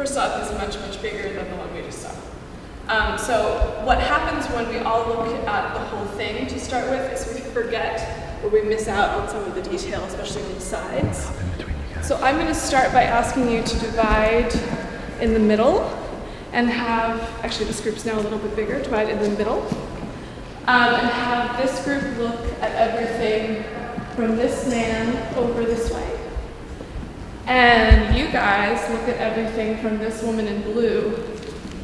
First off, is much, much bigger than the one we just saw. Um, so what happens when we all look at the whole thing to start with is we forget or we miss out on some of the detail, especially on the sides. So I'm going to start by asking you to divide in the middle and have, actually this group's now a little bit bigger, divide in the middle. Um, and have this group look at everything from this man over this way. And you guys look at everything from this woman in blue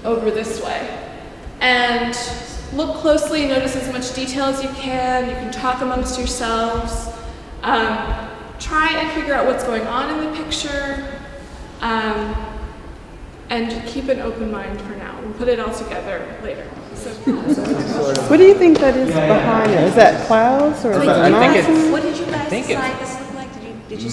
over this way. And look closely, notice as much detail as you can. You can talk amongst yourselves. Um, try and figure out what's going on in the picture. Um, and keep an open mind for now. We'll put it all together later. So, What do you think that is behind it? Is that clouds or is that I think mountains? it's What did you guys think it's decide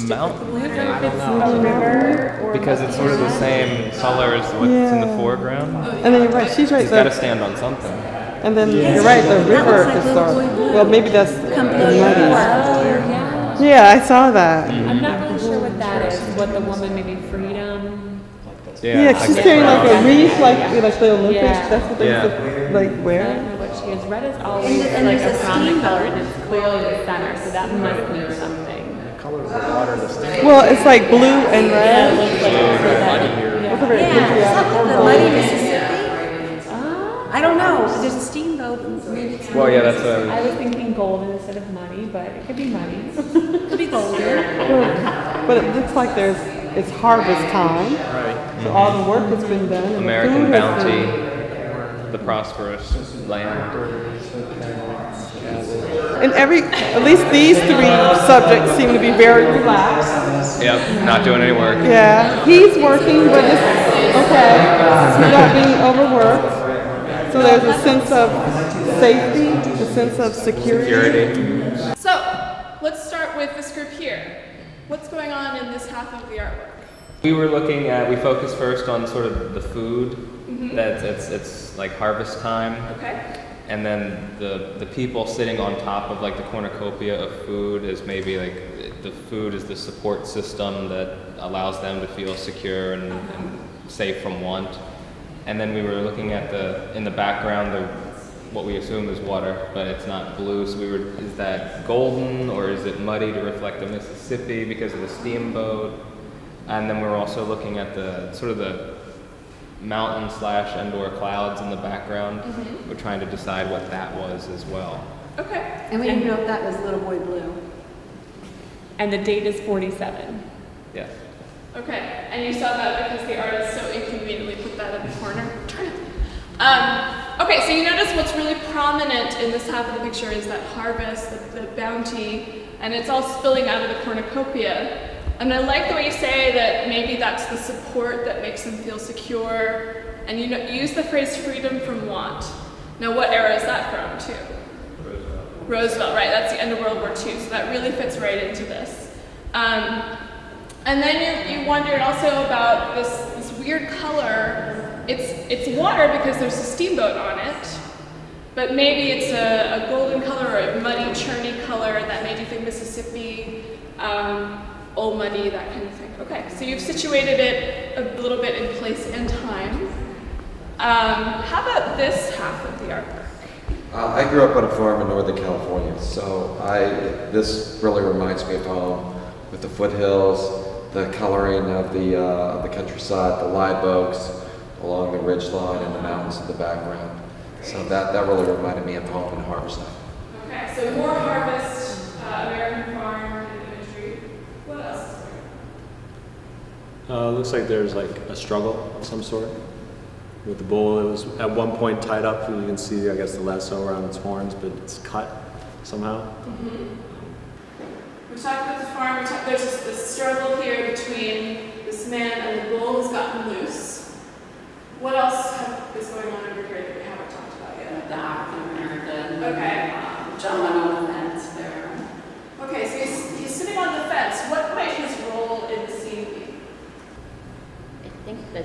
mountain. blue? I don't know. Because it's sort of the same color as what's in the foreground. Oh, and then you're right, she's right He's got to stand on something. And then you're right, the river like is little dark. Well, maybe that's the Come muddy. blue. Oh, yeah. Yeah, I saw that. Mm-hmm. I'm not really sure what that is. What the woman maybe freedom. Yeah, like she's the carrying like a wreath, like like the Olympics. Yeah. That's what they Yeah. used to, like I wear. don't know what she is. Red is always And- and like a a prominent color, and it's clearly the center, so that must mean something. Well, it's like blue and Yeah, it red. looks like it's red. It's a very Yeah, patriotic something the symbol. muddy Mississippi. I don't know. There's a steamboat. and Maybe it's Well, yeah, that's what I was. I was thinking golden instead of money, but it could be money. could be golden. But it looks like there's, it's harvest time. So all the work has been done. and the American bounty, the prosperous land. And every, at least these three subjects seem to be very relaxed. Yep, not doing any work. Yeah, he's working, but it's okay. He's not being overworked. So there's a sense of safety, a sense of security. Security. so let's start with this group here. What's going on in this half of the artwork? We were looking at. We focused first on sort of the food. Mm-hmm. That it's it's like harvest time. Okay. And then the, the people sitting on top of like the cornucopia of food is maybe like the food is the support system that allows them to feel secure and, and safe from want. And then we were looking at the in the background the what we assume is water, but it's not blue. So we were is that golden or is it muddy to reflect the Mississippi because of the steamboat? And then we're also looking at the sort of the mountain slash and or clouds in the background. We're trying to decide what that was as well. Okay. And we didn't know if that was Little Boy Blue. And the date is 47. Yeah. Okay. And you saw that because the artist so inconveniently put that in the corner. Turn. Um, okay, so you notice what's really prominent in this half of the picture is that harvest, the, the bounty, and it's all spilling out of the cornucopia. And I like the way you say that maybe that's the support that makes them feel secure. And you know, use the phrase freedom from want. Now, what era is that from, too? Roosevelt, right? That's the end of World War II, so that really fits right into this. Um, and then you, you wondered also about this, this weird color. It's, it's water because there's a steamboat on it, but maybe it's a, a golden color or a muddy, churny color that made you think Mississippi, um, old money, that kind of thing. Okay, so you've situated it a little bit in place and time. Um, how about this half of the artwork? Uh, I grew up on a farm in Northern California, so I this really reminds me of home with the foothills, the coloring of the uh, the countryside, the live oaks along the ridge line, and the mountains in the background. So that that really reminded me of home and harvest. Looks like there's like a struggle of some sort with the bull. It was at one point tied up. You can see, I guess, the lasso around its horns, but it's cut somehow. Mm-hmm. We talked about the farm. Talked, there's this, this struggle here between this man and the bull has gotten loose. What else have, is going on over here that we haven't talked about yet? the African American. Okay. um, Gentleman on the fence there. Okay, so he's, he's sitting on the fence. What might his role in the scene be? I think the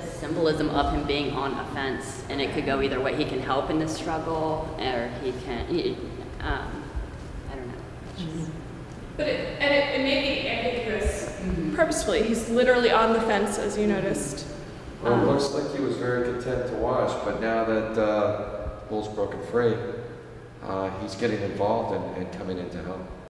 symbolism of him being on a fence, and it could go either way. He can help in the struggle, or he can, he, um, I don't know. Just- But it, and it, it may be ambiguous purposefully. He's literally on the fence, as you noticed. Well, it Um, looks like he was very content to watch, but now that uh, Bull's broken free, uh, he's getting involved and, and coming in to help.